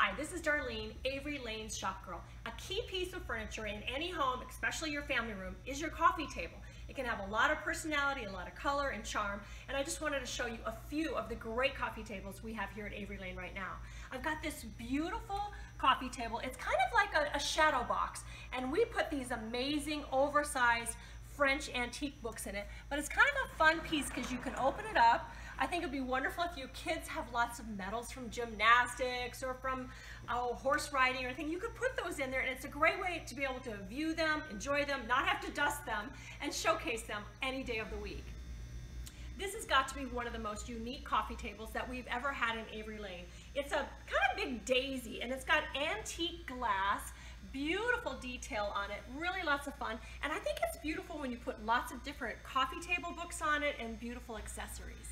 Hi, this is Darlene, Avery Lane's shop girl. A key piece of furniture in any home, especially your family room, is your coffee table. It can have a lot of personality, a lot of color and charm, and I just wanted to show you a few of the great coffee tables we have here at Avery Lane right now. I've got this beautiful coffee table. It's kind of like a, a shadow box, and we put these amazing oversized French antique books in it, but it's kind of a fun piece because you can open it up, I think it'd be wonderful if your kids have lots of medals from gymnastics or from oh, horse riding or anything. You could put those in there and it's a great way to be able to view them, enjoy them, not have to dust them, and showcase them any day of the week. This has got to be one of the most unique coffee tables that we've ever had in Avery Lane. It's a kind of big daisy and it's got antique glass, beautiful detail on it, really lots of fun. And I think it's beautiful when you put lots of different coffee table books on it and beautiful accessories.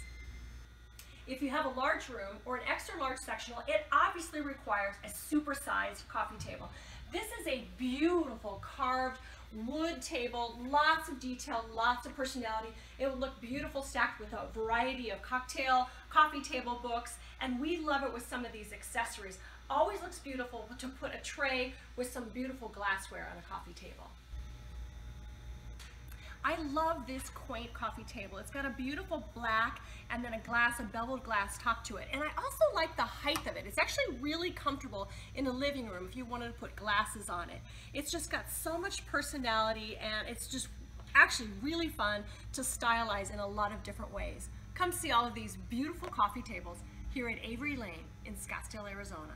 If you have a large room or an extra large sectional, it obviously requires a supersized coffee table. This is a beautiful carved wood table, lots of detail, lots of personality. It would look beautiful stacked with a variety of cocktail, coffee table books, and we love it with some of these accessories. Always looks beautiful to put a tray with some beautiful glassware on a coffee table. I love this quaint coffee table. It's got a beautiful black and then a glass, a beveled glass top to it. And I also like the height of it. It's actually really comfortable in a living room if you wanted to put glasses on it. It's just got so much personality and it's just actually really fun to stylize in a lot of different ways. Come see all of these beautiful coffee tables here at Avery Lane in Scottsdale, Arizona.